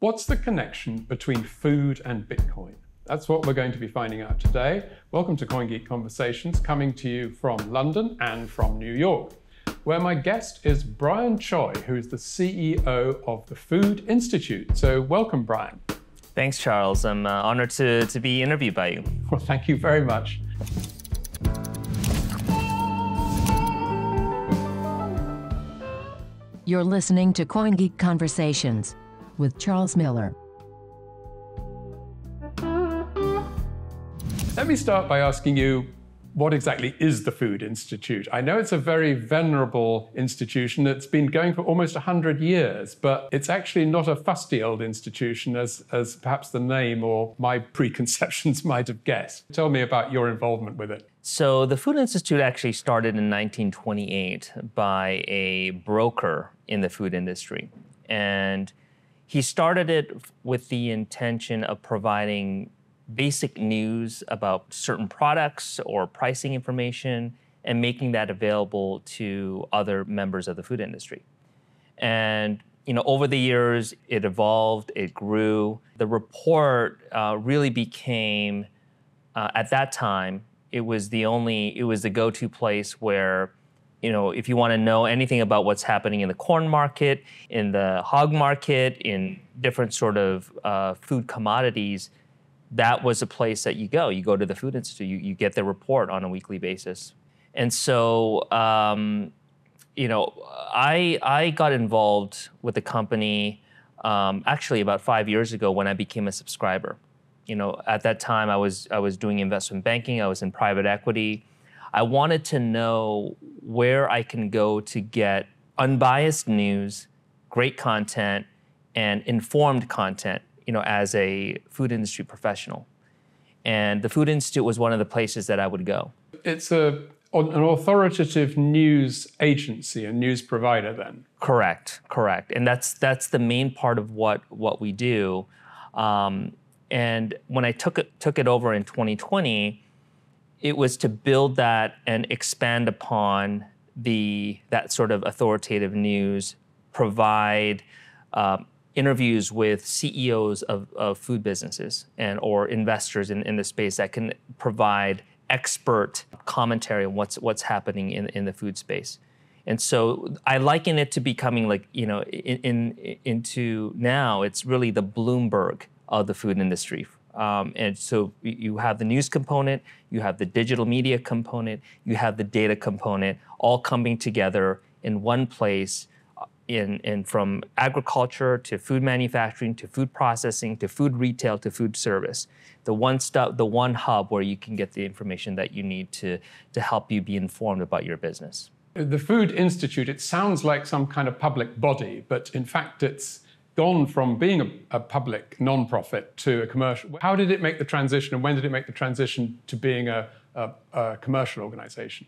What's the connection between food and Bitcoin? That's what we're going to be finding out today. Welcome to CoinGeek Conversations, coming to you from London and from New York, where my guest is Brian Choi, who's the CEO of the Food Institute. So, welcome, Brian. Thanks, Charles. I'm uh, honored to, to be interviewed by you. Well, thank you very much. You're listening to CoinGeek Conversations with Charles Miller. Let me start by asking you what exactly is the Food Institute? I know it's a very venerable institution that's been going for almost 100 years, but it's actually not a fusty old institution as, as perhaps the name or my preconceptions might have guessed. Tell me about your involvement with it. So, the Food Institute actually started in 1928 by a broker in the food industry. And he started it with the intention of providing basic news about certain products or pricing information and making that available to other members of the food industry. And you know, over the years, it evolved, it grew. The report uh, really became, uh, at that time, it was the only, it was the go-to place where, you know, if you want to know anything about what's happening in the corn market, in the hog market, in different sort of uh, food commodities, that was a place that you go. You go to the Food Institute, you, you get the report on a weekly basis. And so, um, you know, I, I got involved with the company um, actually about five years ago when I became a subscriber. You know, at that time I was, I was doing investment banking, I was in private equity. I wanted to know where I can go to get unbiased news, great content, and informed content you know, as a food industry professional. And the Food Institute was one of the places that I would go. It's a an authoritative news agency, a news provider then. Correct, correct. And that's that's the main part of what what we do. Um, and when I took it took it over in 2020, it was to build that and expand upon the that sort of authoritative news, provide uh, interviews with CEOs of, of food businesses and or investors in, in the space that can provide expert commentary on what's what's happening in, in the food space. And so I liken it to becoming like, you know, in, in into now it's really the Bloomberg of the food industry. Um, and so you have the news component, you have the digital media component, you have the data component, all coming together in one place in, in from agriculture to food manufacturing to food processing to food retail to food service. The one stop, the one hub where you can get the information that you need to, to help you be informed about your business. The Food Institute, it sounds like some kind of public body, but in fact it's gone from being a, a public nonprofit to a commercial. How did it make the transition and when did it make the transition to being a, a, a commercial organization?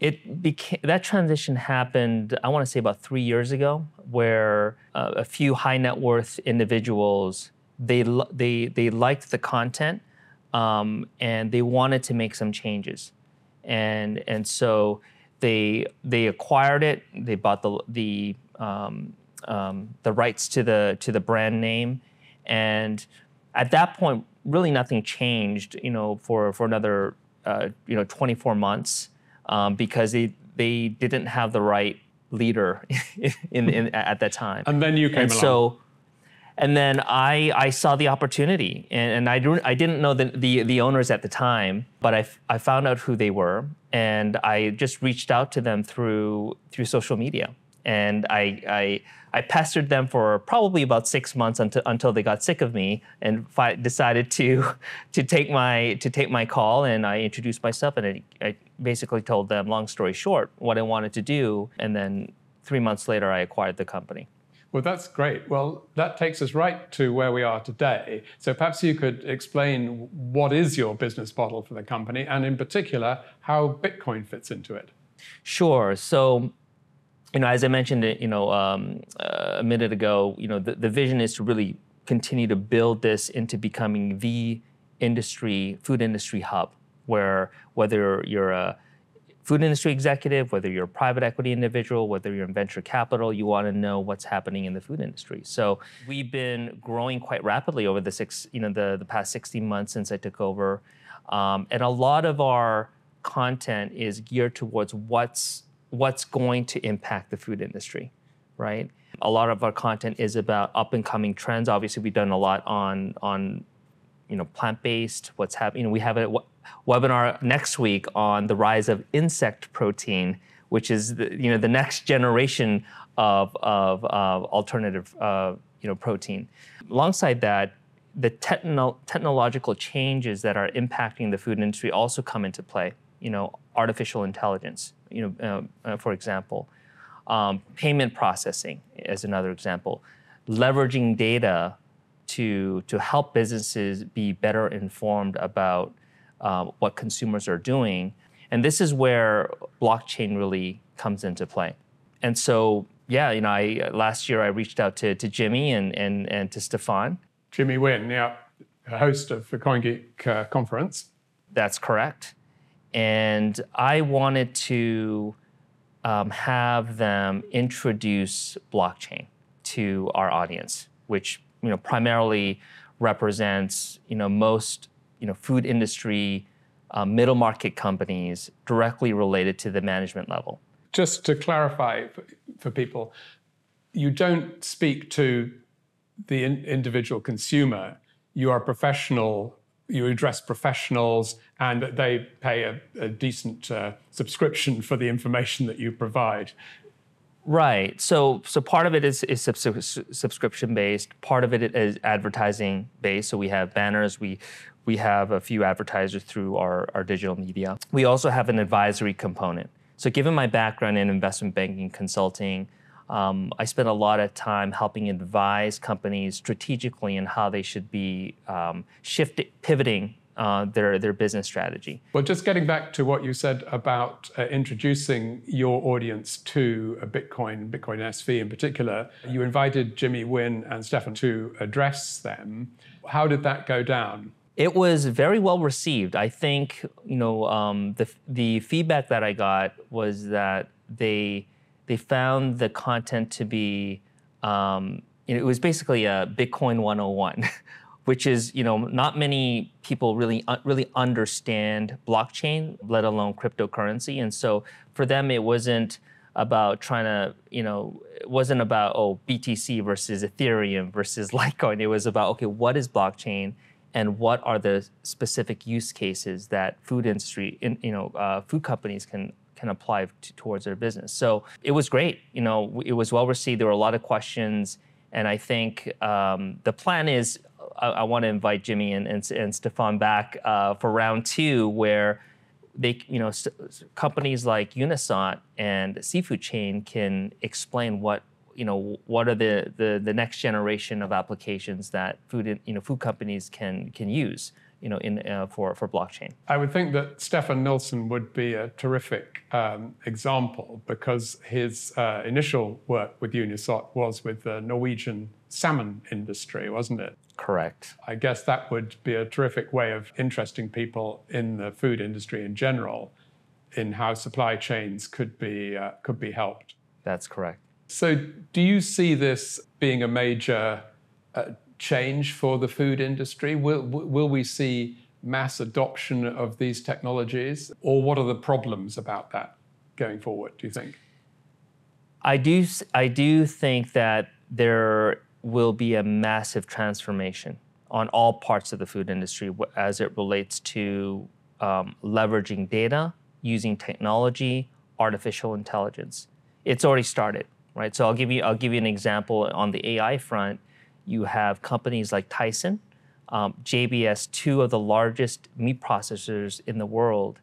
it became that transition happened i want to say about three years ago where uh, a few high net worth individuals they they they liked the content um, and they wanted to make some changes and and so they they acquired it they bought the the um, um, the rights to the to the brand name and at that point really nothing changed you know for for another uh, you know 24 months um, because they, they didn't have the right leader in, in, at that time. And then you came and along. So, and then I, I saw the opportunity, and, and I, didn't, I didn't know the, the, the owners at the time, but I, I found out who they were, and I just reached out to them through, through social media. And I, I, I pestered them for probably about six months until, until they got sick of me and fi- decided to, to, take my, to take my call. And I introduced myself and I, I basically told them, long story short, what I wanted to do. And then three months later, I acquired the company. Well, that's great. Well, that takes us right to where we are today. So perhaps you could explain what is your business model for the company, and in particular, how Bitcoin fits into it. Sure. So, you know, as I mentioned, you know, um, uh, a minute ago, you know, the, the vision is to really continue to build this into becoming the industry, food industry hub where whether you're a food industry executive, whether you're a private equity individual, whether you're in venture capital, you want to know what's happening in the food industry. So we've been growing quite rapidly over the six, you know, the, the past 16 months since I took over. Um, and a lot of our content is geared towards what's what's going to impact the food industry, right? A lot of our content is about up and coming trends. Obviously, we've done a lot on on you know plant-based what's happening you know, we have a w- webinar next week on the rise of insect protein which is the, you know the next generation of, of alternative uh, you know protein alongside that the techno- technological changes that are impacting the food industry also come into play you know artificial intelligence you know uh, uh for example um, payment processing as another example leveraging data to, to help businesses be better informed about uh, what consumers are doing. And this is where blockchain really comes into play. And so, yeah, you know, I, last year I reached out to, to Jimmy and, and, and to Stefan. Jimmy Nguyen, yeah, host of the CoinGeek uh, conference. That's correct. And I wanted to um, have them introduce blockchain to our audience, which you know, primarily represents you know, most you know, food industry uh, middle market companies directly related to the management level. Just to clarify for, people, you don't speak to the in, individual consumer. You are a professional. You address professionals, and that they pay a, a decent uh, subscription for the information that you provide. Right. So so part of it is, is subscription based. Part of it is advertising based. So we have banners. We we have a few advertisers through our, our digital media. We also have an advisory component. So given my background in investment banking consulting, um, I spend a lot of time helping advise companies strategically in how they should be um, shifting, pivoting uh, their, their business strategy. Well, just getting back to what you said about uh, introducing your audience to a Bitcoin, Bitcoin SV in particular, you invited Jimmy Nguyen and Stefan to address them. How did that go down? It was very well received. I think you know um, the the feedback that I got was that they they found the content to be um, it was basically a Bitcoin 101. which is you know not many people really uh, really understand blockchain, let alone cryptocurrency, and so for them it wasn't about trying to you know it wasn't about oh BTC versus Ethereum versus Litecoin. It was about okay what is blockchain and what are the specific use cases that food industry in, you know uh, food companies can can apply to, towards their business. So it was great. You know, it was well received. There were a lot of questions, and I think um, the plan is I, I want to invite Jimmy and, and, and Stefan back uh, for round two, where they, you know, companies like Unisot and Seafood Chain can explain what, you know, what are the, the, the next generation of applications that food, you know, food companies can can use you know, in, uh, for, for blockchain. I would think that Stefan Nilsson would be a terrific um, example because his uh, initial work with Unisot was with the Norwegian salmon industry, wasn't it? Correct. I guess that would be a terrific way of interesting people in the food industry in general in how supply chains could be, uh, could be helped. That's correct. So, do you see this being a major uh, change for the food industry? Will, will we see mass adoption of these technologies? Or what are the problems about that going forward, do you think? I do, I do think that there will be a massive transformation on all parts of the food industry as it relates to um, leveraging data, using technology, artificial intelligence. It's already started, right? So I'll give you I'll give you an example on the AI front you have companies like Tyson, um, JBS, two of the largest meat processors in the world,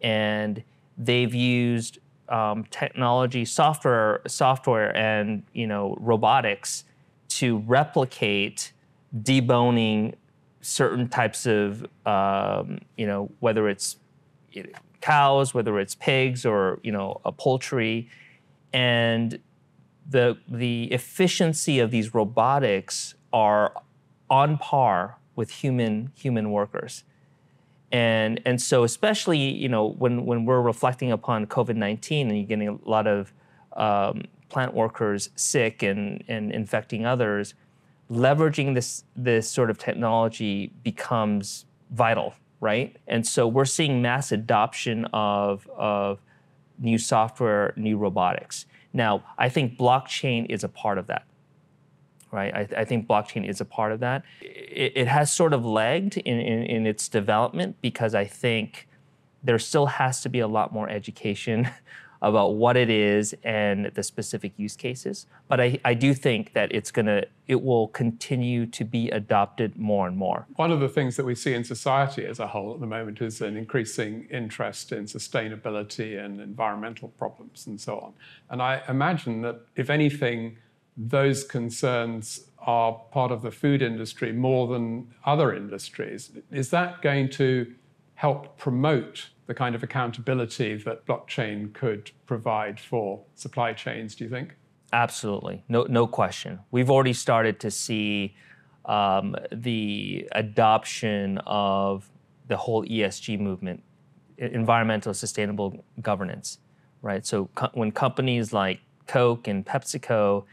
and they've used um, technology, software, software, and you know robotics to replicate deboning certain types of um, you know whether it's cows, whether it's pigs, or you know a poultry, and the, the efficiency of these robotics are on par with human, human workers. And, and so especially you know when, when we're reflecting upon COVID-19 and you're getting a lot of um, plant workers sick and, and infecting others, leveraging this, this sort of technology becomes vital, right? And so we're seeing mass adoption of, of new software, new robotics. Now, I think blockchain is a part of that, right? I, I think blockchain is a part of that. It, it has sort of lagged in, in, in its development because I think there still has to be a lot more education about what it is and the specific use cases. But I, I do think that it's gonna it will continue to be adopted more and more. One of the things that we see in society as a whole at the moment is an increasing interest in sustainability and environmental problems and so on. And I imagine that if anything, those concerns are part of the food industry more than other industries. Is that going to help promote the kind of accountability that blockchain could provide for supply chains, do you think? Absolutely, no, no question. We've already started to see um, the adoption of the whole ESG movement, environmental sustainable governance, right? So co- when companies like Coke and PepsiCo,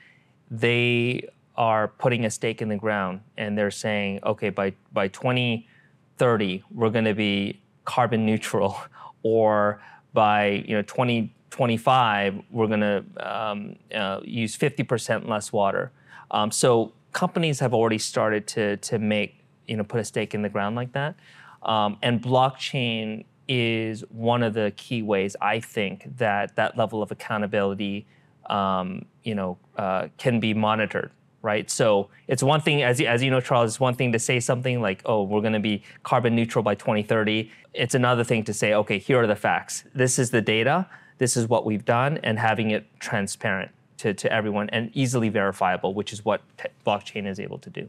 they are putting a stake in the ground and they're saying, okay, by, by 2030, we're going to be carbon neutral, or by you know 2025 we're going to um, uh, use 50% less water. Um, so companies have already started to to make you know put a stake in the ground like that, um, and blockchain is one of the key ways I think that that level of accountability um, you know uh, can be monitored right? So it's one thing, as you, as you know, Charles, it's one thing to say something like, oh, we're going to be carbon neutral by 2030. It's another thing to say, okay, here are the facts. This is the data. This is what we've done, and having it transparent to, to everyone and easily verifiable, which is what te- blockchain is able to do.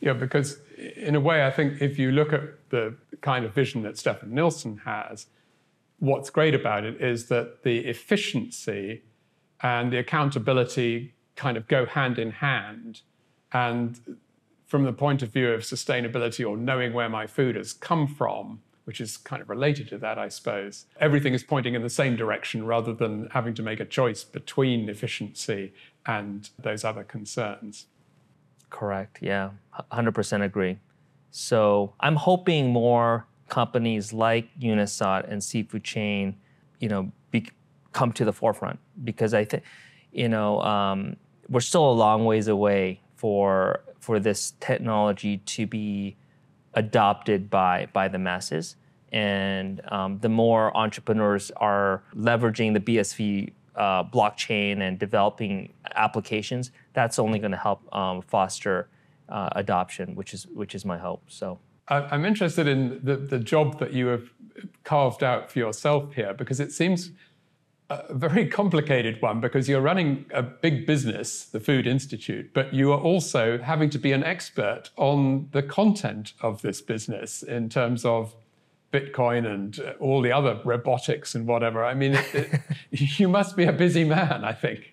Yeah, because in a way, I think if you look at the kind of vision that Stefan Nilsson has, what's great about it is that the efficiency and the accountability kind of go hand in hand. And from the point of view of sustainability or knowing where my food has come from, which is kind of related to that, I suppose, everything is pointing in the same direction rather than having to make a choice between efficiency and those other concerns. Correct. Yeah, 100% agree. So I'm hoping more companies like Unisot and Seafood Chain, you know, be, come to the forefront because I think, you know, um, we're still a long ways away for for this technology to be adopted by by the masses. And um, the more entrepreneurs are leveraging the BSV uh, blockchain and developing applications, that's only going to help um, foster uh, adoption, which is which is my hope. So. I'm interested in the, the job that you have carved out for yourself here because it seems a very complicated one because you're running a big business, the Food Institute, but you are also having to be an expert on the content of this business in terms of Bitcoin and uh, all the other robotics and whatever. I mean, it, it, you must be a busy man, I think.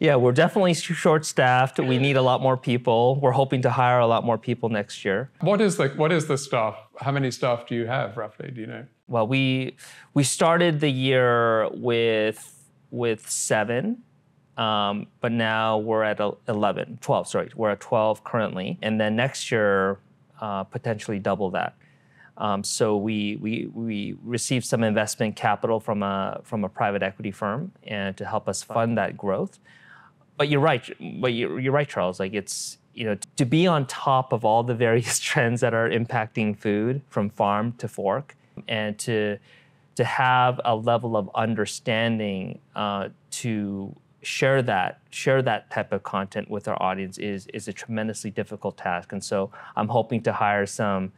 Yeah, we're definitely short staffed. We need a lot more people. We're hoping to hire a lot more people next year. What is the what is the staff? How many staff do you have roughly? Do you know? Well, we we started the year with with seven, um, but now we're at 11, 12, sorry, we're at 12 currently. And then next year, uh, potentially double that. Um, so we, we, we received some investment capital from a, from a private equity firm and to help us fund that growth but you're right. But you're, you're right, Charles. Like it's you know to be on top of all the various trends that are impacting food from farm to fork, and to to have a level of understanding uh, to share that share that type of content with our audience is is a tremendously difficult task. And so I'm hoping to hire some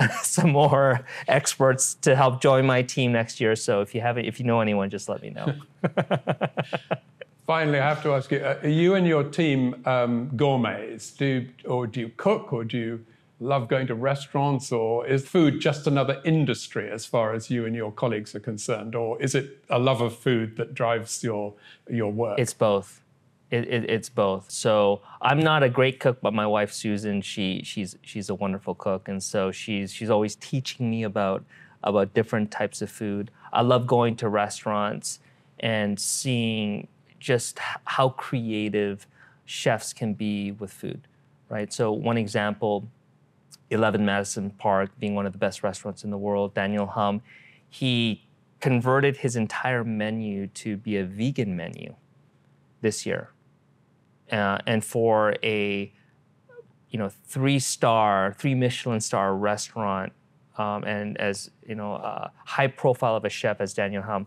some more experts to help join my team next year. So if you haven't, if you know anyone, just let me know. Finally, I have to ask you: uh, Are you and your team um, gourmets? Do or do you cook, or do you love going to restaurants, or is food just another industry as far as you and your colleagues are concerned, or is it a love of food that drives your your work? It's both. It, it, it's both. So I'm not a great cook, but my wife Susan, she she's she's a wonderful cook, and so she's she's always teaching me about about different types of food. I love going to restaurants and seeing just how creative chefs can be with food, right? So one example, 11 Madison Park being one of the best restaurants in the world, Daniel Humm, he converted his entire menu to be a vegan menu this year. Uh, and for a you know three star, three Michelin star restaurant, um, and as you know, uh, high profile of a chef as Daniel Humm,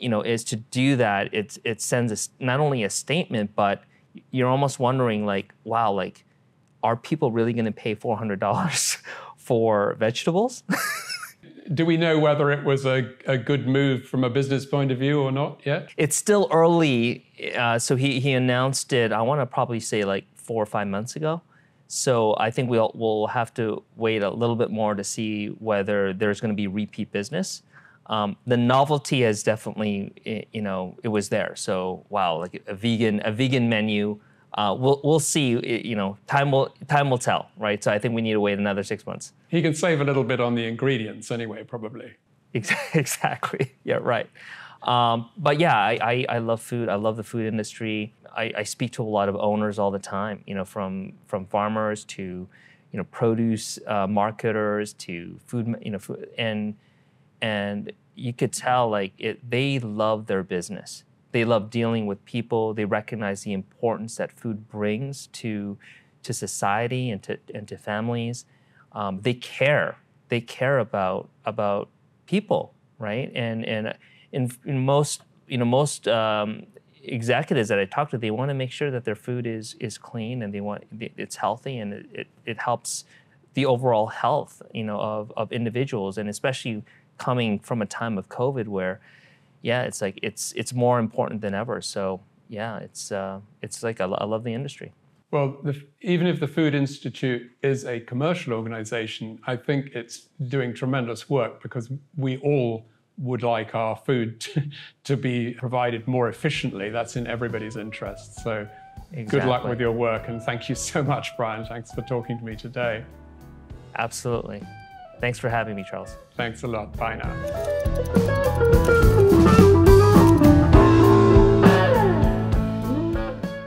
you know, is to do that. It it sends a, not only a statement, but you're almost wondering like, wow, like, are people really going to pay four hundred dollars for vegetables? do we know whether it was a, a good move from a business point of view or not yet? It's still early. Uh, so he, he announced it, I want to probably say like four or five months ago. So I think we'll, we'll have to wait a little bit more to see whether there's going to be repeat business. Um, the novelty has definitely, you know, it was there. So wow, like a vegan, a vegan menu uh, we'll we'll see. You know, time will time will tell, right? So I think we need to wait another six months. He can save a little bit on the ingredients anyway, probably. Exactly. Yeah. Right. Um, but yeah, I, I, I, love food. I love the food industry. I, I, speak to a lot of owners all the time. You know, from from farmers to you know produce uh, marketers to food. You know, food, and and you could tell like it, they love their business they love dealing with people. They recognize the importance that food brings to, to society and to, and to families. Um, they care. They care about, about people, right? And, and in, in most, you know, most um, executives that I talk to, they want to make sure that their food is, is clean and they want it's healthy and it, it, it helps the overall health, you know, of, of individuals and especially coming from a time of COVID where yeah, it's like it's it's more important than ever. So yeah, it's uh, it's like I, I love the industry. Well, the, even if the Food Institute is a commercial organization, I think it's doing tremendous work because we all would like our food to, to be provided more efficiently. That's in everybody's interest. So exactly. good luck with your work and thank you so much, Brian. Thanks for talking to me today. Absolutely. Thanks for having me, Charles. Thanks a lot. Bye now.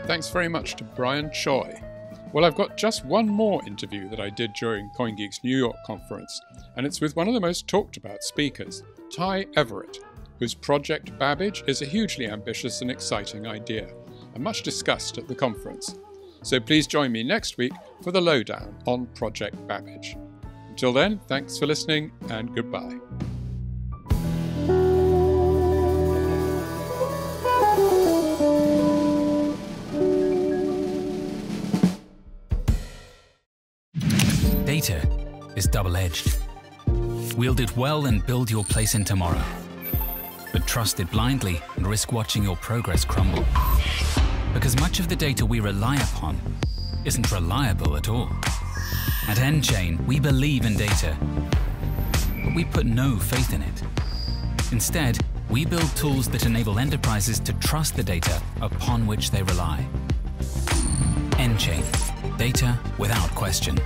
Thanks very much to Brian Choi. Well, I've got just one more interview that I did during CoinGeek's New York conference, and it's with one of the most talked about speakers, Ty Everett, whose project Babbage is a hugely ambitious and exciting idea, and much discussed at the conference. So please join me next week for the lowdown on Project Babbage. Until then, thanks for listening and goodbye. Data is double edged. Wield it well and build your place in tomorrow. But trust it blindly and risk watching your progress crumble. Because much of the data we rely upon isn't reliable at all. At nChain, we believe in data, but we put no faith in it. Instead, we build tools that enable enterprises to trust the data upon which they rely. nChain, data without question.